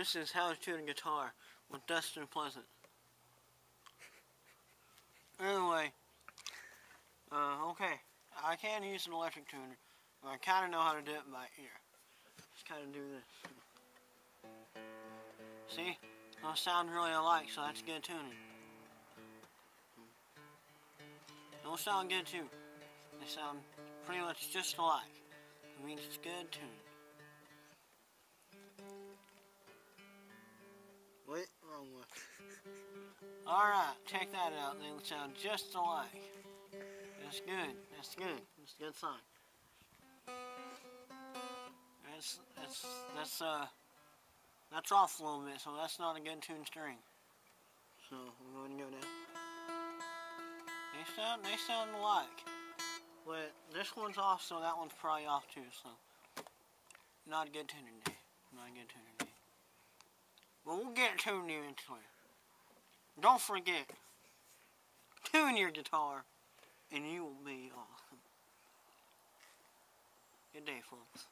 This is how to tune a guitar with Dustin Pleasant. Anyway, uh, okay, I can use an electric tuner, but I kind of know how to do it by ear. Just kind of do this. See? Those sound really alike, so that's good tuning. Those sound good too. They sound pretty much just alike. It means it's good tuning. Alright, check that out. They sound just alike. That's good. That's good. That's a good sign. That's that's that's uh that's off a little bit, so that's not a good tuned string. So we're going to go down. They sound they sound alike. But this one's off, so that one's probably off too, so not a good tuning day. Not a good tuning day. But we'll get tuned eventually. Don't forget, tune your guitar, and you will be awesome. Good day, folks.